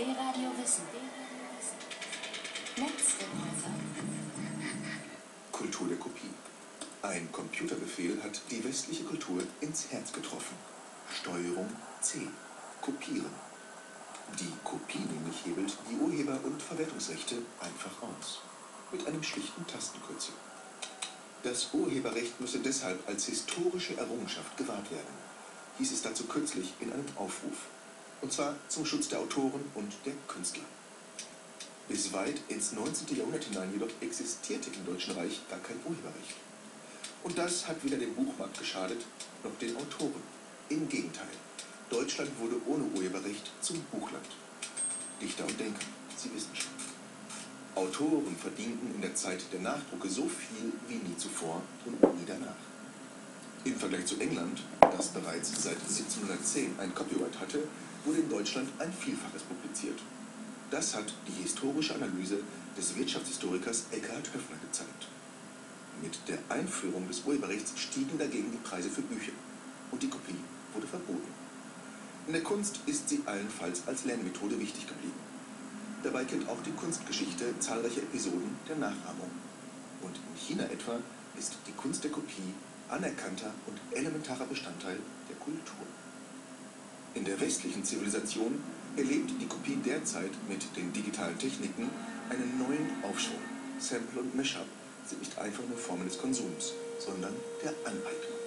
D-Radio Wissen. Netzreporter. Kultur der Kopie. Ein Computerbefehl hat die westliche Kultur ins Herz getroffen. Steuerung C. Kopieren. Die Kopie nämlich hebelt die Urheber- und Verwertungsrechte einfach aus. Mit einem schlichten Tastenkürzel. Das Urheberrecht müsse deshalb als historische Errungenschaft gewahrt werden, hieß es dazu kürzlich in einem Aufruf. Und zwar zum Schutz der Autoren und der Künstler. Bis weit ins 19. Jahrhundert hinein jedoch existierte im Deutschen Reich gar kein Urheberrecht. Und das hat weder dem Buchmarkt geschadet, noch den Autoren. Im Gegenteil, Deutschland wurde ohne Urheberrecht zum Buchland. Dichter und Denker, Sie wissen schon. Autoren verdienten in der Zeit der Nachdrucke so viel wie nie zuvor und nie danach. Im Vergleich zu England, das bereits seit 1710 ein Copyright hatte, wurde in Deutschland ein Vielfaches publiziert. Das hat die historische Analyse des Wirtschaftshistorikers Eckhard Höffner gezeigt. Mit der Einführung des Urheberrechts stiegen dagegen die Preise für Bücher und die Kopie wurde verboten. In der Kunst ist sie allenfalls als Lernmethode wichtig geblieben. Dabei kennt auch die Kunstgeschichte zahlreiche Episoden der Nachahmung. Und in China etwa ist die Kunst der Kopie anerkannter und elementarer Bestandteil der Kultur. In der westlichen Zivilisation erlebt die Kopie derzeit mit den digitalen Techniken einen neuen Aufschwung. Sample und Mashup sind nicht einfach nur Formen des Konsums, sondern der Aneignung.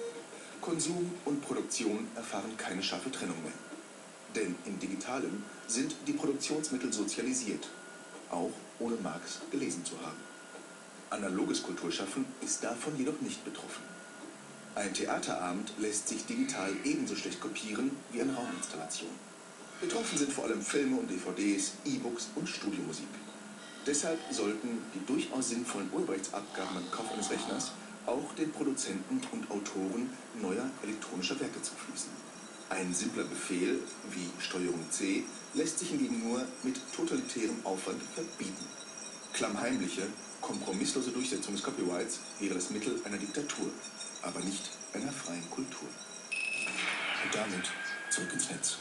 Konsum und Produktion erfahren keine scharfe Trennung mehr. Denn im Digitalen sind die Produktionsmittel sozialisiert, auch ohne Marx gelesen zu haben. Analoges Kulturschaffen ist davon jedoch nicht betroffen. Ein Theaterabend lässt sich digital ebenso schlecht kopieren wie eine Rauminstallation. Betroffen sind vor allem Filme und DVDs, E-Books und Studiomusik. Deshalb sollten die durchaus sinnvollen Urheberrechtsabgaben beim Kauf eines Rechners auch den Produzenten und Autoren neuer elektronischer Werke zufließen. Ein simpler Befehl wie Steuerung C lässt sich hingegen nur mit totalitärem Aufwand verbieten. Klammheimliche, kompromisslose Durchsetzung des Copyrights wäre das Mittel einer Diktatur, aber nicht einer freien Kultur. Und damit zurück ins Netz.